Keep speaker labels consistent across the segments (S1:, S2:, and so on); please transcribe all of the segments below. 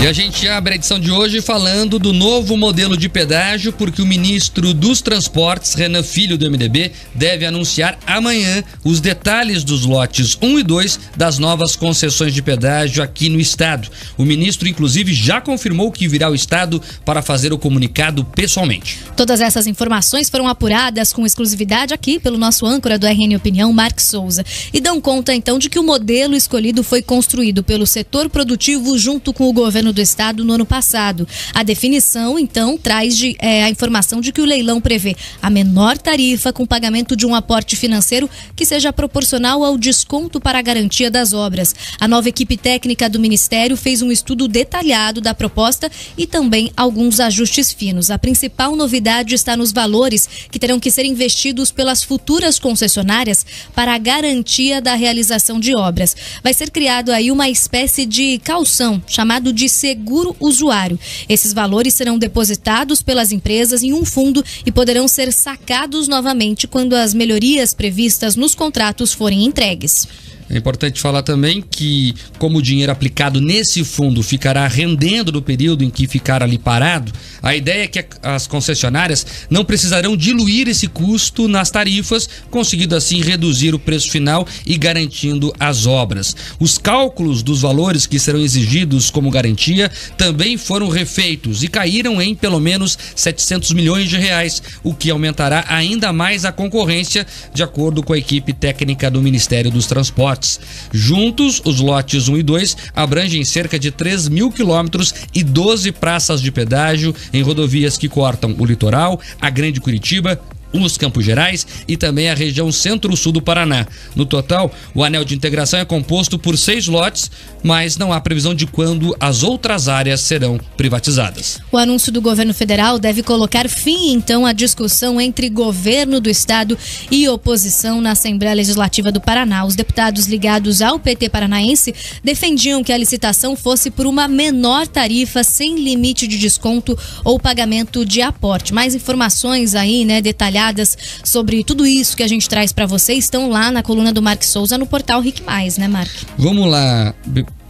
S1: E a gente abre a edição de hoje falando do novo modelo de pedágio, porque o ministro dos Transportes, Renan Filho do MDB, deve anunciar amanhã os detalhes dos lotes 1 e 2 das novas concessões de pedágio aqui no estado. O ministro, inclusive, já confirmou que virá ao estado para fazer o comunicado pessoalmente.
S2: Todas essas informações foram apuradas com exclusividade aqui pelo nosso âncora do RN Opinião, Mark Souza, e dão conta então de que o modelo escolhido foi construído pelo setor produtivo junto com o governo governo do estado no ano passado. A definição, então, traz de, é, a informação de que o leilão prevê a menor tarifa com pagamento de um aporte financeiro que seja proporcional ao desconto para a garantia das obras. A nova equipe técnica do Ministério fez um estudo detalhado da proposta e também alguns ajustes finos. A principal novidade está nos valores que terão que ser investidos pelas futuras concessionárias para a garantia da realização de obras. Vai ser criado aí uma espécie de calção chamado de seguro usuário. Esses valores serão depositados pelas empresas em um fundo e poderão ser sacados novamente quando as melhorias previstas nos contratos forem entregues.
S1: É importante falar também que, como o dinheiro aplicado nesse fundo ficará rendendo no período em que ficar ali parado, a ideia é que as concessionárias não precisarão diluir esse custo nas tarifas, conseguindo assim reduzir o preço final e garantindo as obras. Os cálculos dos valores que serão exigidos como garantia também foram refeitos e caíram em pelo menos 700 milhões de reais, o que aumentará ainda mais a concorrência, de acordo com a equipe técnica do Ministério dos Transportes lotes. Juntos, os lotes 1 e 2 abrangem cerca de 3 mil quilômetros e 12 praças de pedágio em rodovias que cortam o litoral, a Grande Curitiba, os Campos Gerais e também a região centro-sul do Paraná. No total, o anel de integração é composto por seis lotes, mas não há previsão de quando as outras áreas serão privatizadas.
S2: O anúncio do governo federal deve colocar fim, então, à discussão entre governo do estado e oposição na Assembleia Legislativa do Paraná. Os deputados ligados ao PT paranaense defendiam que a licitação fosse por uma menor tarifa, sem limite de desconto ou pagamento de aporte. Mais informações aí, né, detalhadas detalhadas sobre tudo isso que a gente traz para você estão lá na coluna do Mark Souza no portal Rick Mais, né, Mark?
S1: Vamos lá.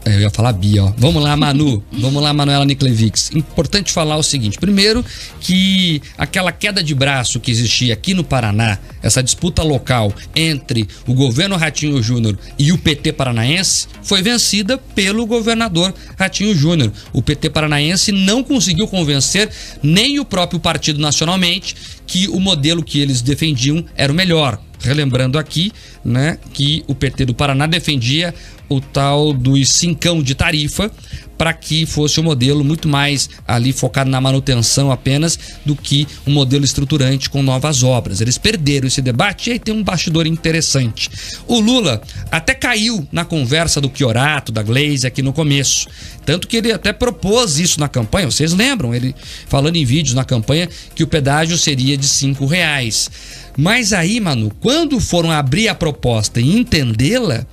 S1: É, eu ia falar Bia, ó. Vamos lá, Manu. Vamos lá, Manuela Niklevics. Importante falar o seguinte: primeiro, que aquela queda de braço que existia aqui no Paraná, essa disputa local entre o governo Ratinho Júnior e o PT paranaense, foi vencida pelo governador Ratinho Júnior. O PT paranaense não conseguiu convencer nem o próprio partido nacionalmente que o modelo que eles defendiam era o melhor. Relembrando aqui, né, que o PT do Paraná defendia o tal dos cincão de tarifa para que fosse um modelo muito mais ali focado na manutenção apenas do que um modelo estruturante com novas obras. Eles perderam esse debate e aí tem um bastidor interessante. O Lula até caiu na conversa do Chiorato, da Glaze aqui no começo. Tanto que ele até propôs isso na campanha, vocês lembram? Ele falando em vídeos na campanha que o pedágio seria de cinco reais. Mas aí, Manu, quando foram abrir a proposta e entendê-la,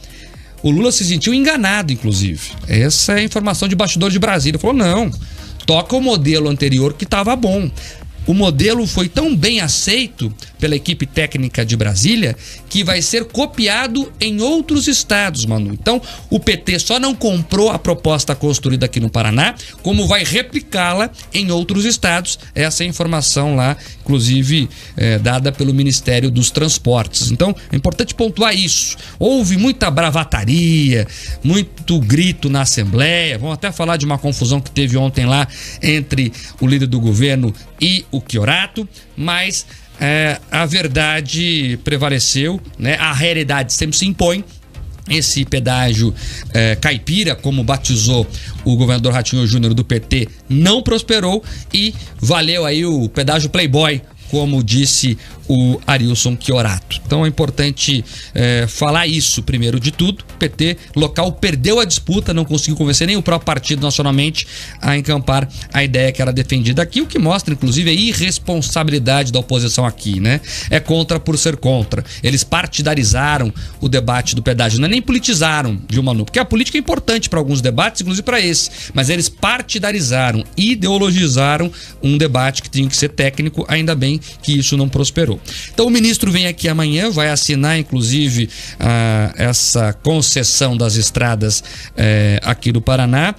S1: o Lula se sentiu enganado, inclusive. Essa é a informação de bastidor de Brasília. Ele falou: não, toca o modelo anterior que estava bom. O modelo foi tão bem aceito pela equipe técnica de Brasília que vai ser copiado em outros estados, Manu. Então, o PT só não comprou a proposta construída aqui no Paraná, como vai replicá-la em outros estados. Essa é a informação lá, inclusive é, dada pelo Ministério dos Transportes. Então, é importante pontuar isso. Houve muita bravataria, muito grito na Assembleia. Vamos até falar de uma confusão que teve ontem lá entre o líder do governo e o Chiorato, mas é, a verdade prevaleceu, né? A realidade sempre se impõe. Esse pedágio é, caipira, como batizou o governador Ratinho Júnior do PT, não prosperou e valeu aí o pedágio Playboy como disse o Arilson Chiorato. Então é importante é, falar isso, primeiro de tudo. O PT local perdeu a disputa, não conseguiu convencer nem o próprio partido nacionalmente a encampar a ideia que era defendida aqui, o que mostra, inclusive, a irresponsabilidade da oposição aqui, né? É contra por ser contra. Eles partidarizaram o debate do pedágio, não é nem politizaram, viu, Manu? Porque a política é importante para alguns debates, inclusive para esse, mas eles partidarizaram, ideologizaram um debate que tinha que ser técnico, ainda bem que isso não prosperou. Então o ministro vem aqui amanhã, vai assinar inclusive essa concessão das estradas eh, aqui do Paraná.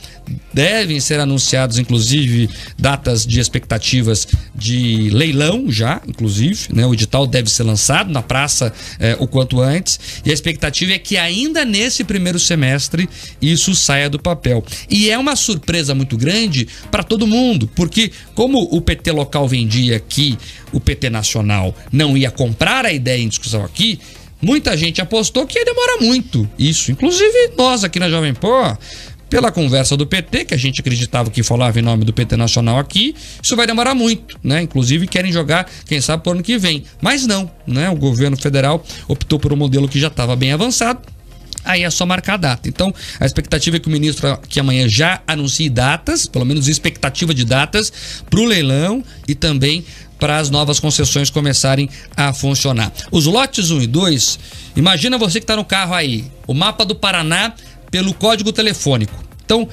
S1: Devem ser anunciados inclusive datas de expectativas de leilão já, inclusive, né? O edital deve ser lançado na praça eh, o quanto antes e a expectativa é que ainda nesse primeiro semestre isso saia do papel. E é uma surpresa muito grande para todo mundo, porque como o PT local vendia aqui, o PT nacional não ia comprar a ideia em discussão aqui, muita gente apostou que ia demorar muito isso. Inclusive nós aqui na Jovem Pan, pela conversa do PT, que a gente acreditava que falava em nome do PT Nacional aqui, isso vai demorar muito, né? Inclusive querem jogar, quem sabe, por ano que vem. Mas não, né? O governo federal optou por um modelo que já estava bem avançado, aí é só marcar a data. Então, a expectativa é que o ministro que amanhã já anuncie datas, pelo menos expectativa de datas, para o leilão e também para as novas concessões começarem a funcionar. Os lotes 1 e 2, imagina você que está no carro aí, o mapa do Paraná pelo código telefônico. Então,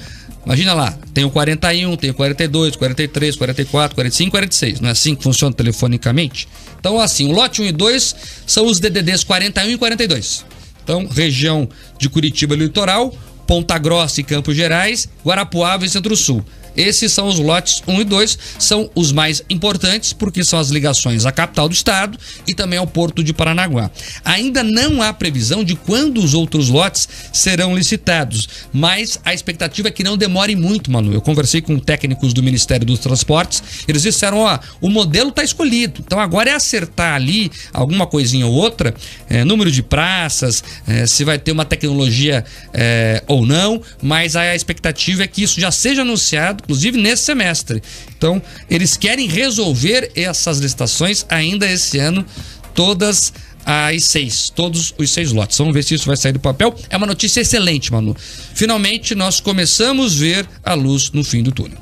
S1: imagina lá, tem o 41, tem o 42, 43, 44, 45, 46. Não é assim que funciona telefonicamente? Então, assim, o lote 1 e 2 são os DDDs 41 e 42. Então, região de Curitiba Litoral, Ponta Grossa e Campos Gerais, Guarapuava e Centro-Sul. Esses são os lotes 1 e 2, são os mais importantes porque são as ligações à capital do estado e também ao porto de Paranaguá. Ainda não há previsão de quando os outros lotes serão licitados, mas a expectativa é que não demore muito, Manu. Eu conversei com técnicos do Ministério dos Transportes, eles disseram, ó, o modelo está escolhido, então agora é acertar ali alguma coisinha ou outra, é, número de praças, é, se vai ter uma tecnologia é, ou não, mas a expectativa é que isso já seja anunciado inclusive nesse semestre. Então, eles querem resolver essas licitações ainda esse ano, todas as seis, todos os seis lotes. Vamos ver se isso vai sair do papel. É uma notícia excelente, Manu. Finalmente, nós começamos a ver a luz no fim do túnel.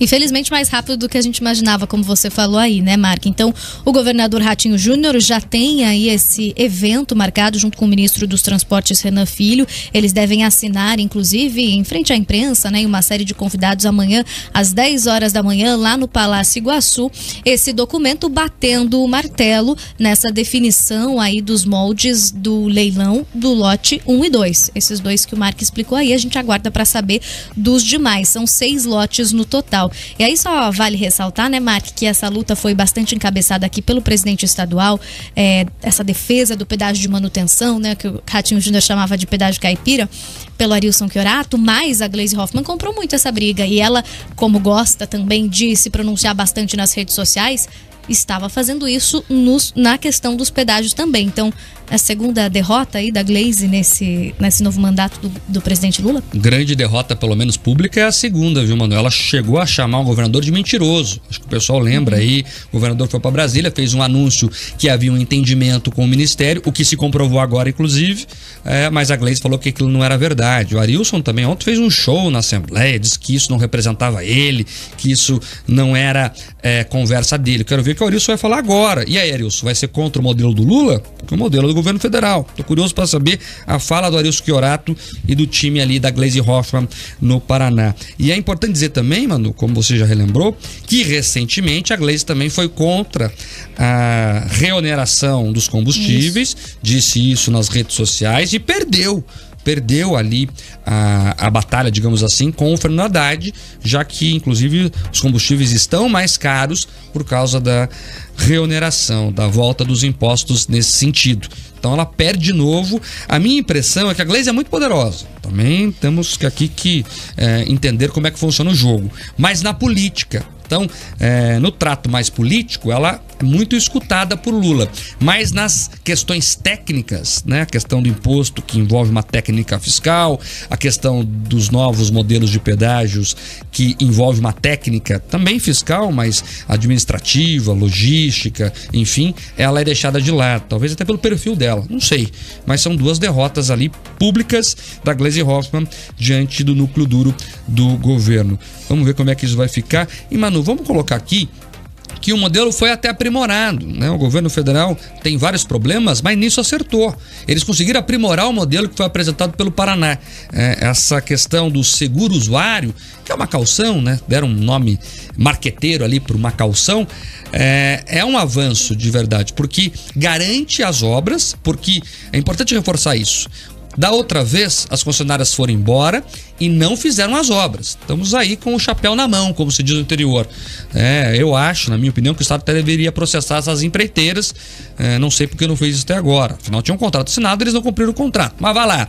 S2: Infelizmente, mais rápido do que a gente imaginava, como você falou aí, né, Mark? Então, o governador Ratinho Júnior já tem aí esse evento marcado junto com o ministro dos Transportes, Renan Filho. Eles devem assinar, inclusive, em frente à imprensa, né, e uma série de convidados amanhã, às 10 horas da manhã, lá no Palácio Iguaçu, esse documento batendo o martelo nessa definição aí dos moldes do leilão do lote 1 e 2. Esses dois que o Mark explicou aí, a gente aguarda para saber dos demais. São seis lotes no total. E aí só vale ressaltar, né, Mark, que essa luta foi bastante encabeçada aqui pelo presidente estadual, é, essa defesa do pedágio de manutenção, né, que o Ratinho Júnior chamava de pedágio caipira, pelo Arilson Chiorato, mas a Glaze Hoffman comprou muito essa briga. E ela, como gosta também de se pronunciar bastante nas redes sociais, estava fazendo isso nos, na questão dos pedágios também. Então, a segunda derrota aí da Glaze nesse, nesse novo mandato do, do, presidente Lula?
S1: Grande derrota, pelo menos pública, é a segunda, viu, Manuel? Ela chegou a chamar o governador de mentiroso. Acho que o pessoal lembra aí. O governador foi para Brasília, fez um anúncio que havia um entendimento com o ministério, o que se comprovou agora, inclusive. É, mas a Glaze falou que aquilo não era verdade. O Arilson também ontem fez um show na Assembleia, disse que isso não representava ele, que isso não era é, conversa dele. Quero ver que o Arilson vai falar agora. E aí, Arilson, vai ser contra o modelo do Lula? Porque o modelo do governo federal. Tô curioso para saber a fala do Arilson Chiorato e do time ali da Glaze Hoffman no Paraná. E é importante dizer também, Manu, como você já relembrou, que recentemente a Glaze também foi contra a reoneração dos combustíveis, isso. disse isso nas redes sociais e perdeu perdeu ali a, a batalha, digamos assim, com o Fernando Haddad, já que, inclusive, os combustíveis estão mais caros por causa da reoneração, da volta dos impostos nesse sentido. Então ela perde de novo. A minha impressão é que a Glaze é muito poderosa. Também temos aqui que é, entender como é que funciona o jogo. Mas na política, então, é, no trato mais político, ela é muito escutada por Lula. Mas nas questões técnicas, né, a questão do imposto que envolve uma técnica fiscal, a questão dos novos modelos de pedágios que envolve uma técnica também fiscal, mas administrativa, logística, enfim, ela é deixada de lado. Talvez até pelo perfil dela, não sei. Mas são duas derrotas ali públicas da Glaze Hoffman diante do núcleo duro do governo. Vamos ver como é que isso vai ficar. E Manu, vamos colocar aqui que o modelo foi até aprimorado. Né? O governo federal tem vários problemas, mas nisso acertou. Eles conseguiram aprimorar o modelo que foi apresentado pelo Paraná. É, essa questão do seguro usuário, que é uma calção, né? deram um nome marqueteiro ali para uma calção, é, é um avanço de verdade, porque garante as obras, porque é importante reforçar isso. Da outra vez, as concessionárias foram embora e não fizeram as obras. Estamos aí com o chapéu na mão, como se diz no interior. É, eu acho, na minha opinião, que o Estado até deveria processar essas empreiteiras. É, não sei porque não fez isso até agora. Afinal, tinha um contrato assinado, eles não cumpriram o contrato. Mas vá lá.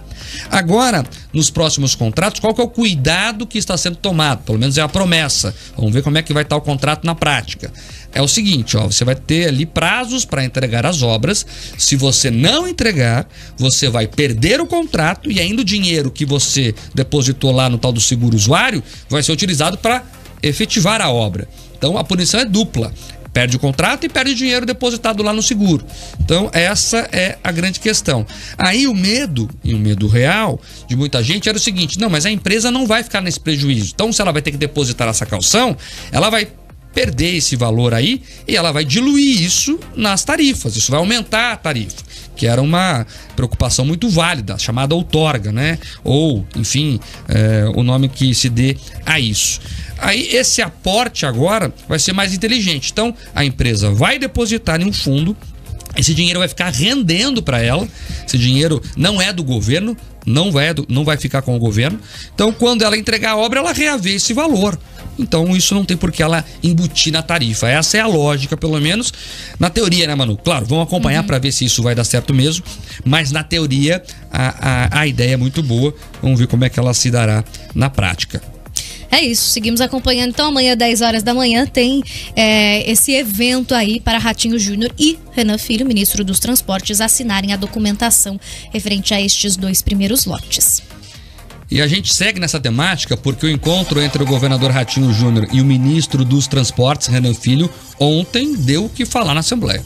S1: Agora, nos próximos contratos, qual que é o cuidado que está sendo tomado? Pelo menos é a promessa. Vamos ver como é que vai estar o contrato na prática é o seguinte, ó, você vai ter ali prazos para entregar as obras. Se você não entregar, você vai perder o contrato e ainda o dinheiro que você depositou lá no tal do seguro usuário vai ser utilizado para efetivar a obra. Então a punição é dupla. Perde o contrato e perde o dinheiro depositado lá no seguro. Então, essa é a grande questão. Aí o medo, e o medo real de muita gente era o seguinte: não, mas a empresa não vai ficar nesse prejuízo. Então, se ela vai ter que depositar essa calção, ela vai perder esse valor aí e ela vai diluir isso nas tarifas. Isso vai aumentar a tarifa, que era uma preocupação muito válida, chamada outorga, né? Ou, enfim, é, o nome que se dê a isso. Aí esse aporte agora vai ser mais inteligente. Então a empresa vai depositar em um fundo esse dinheiro vai ficar rendendo para ela. Esse dinheiro não é do governo, não vai, não vai ficar com o governo. Então, quando ela entregar a obra, ela reaver esse valor. Então isso não tem por que ela embutir na tarifa. Essa é a lógica, pelo menos na teoria, né, Manu? Claro, vamos acompanhar uhum. para ver se isso vai dar certo mesmo. Mas na teoria a, a, a ideia é muito boa. Vamos ver como é que ela se dará na prática.
S2: É isso, seguimos acompanhando. Então, amanhã, 10 horas da manhã, tem é, esse evento aí para Ratinho Júnior e Renan Filho, ministro dos Transportes, assinarem a documentação referente a estes dois primeiros lotes.
S1: E a gente segue nessa temática porque o encontro entre o governador Ratinho Júnior e o ministro dos Transportes, Renan Filho, ontem deu o que falar na Assembleia.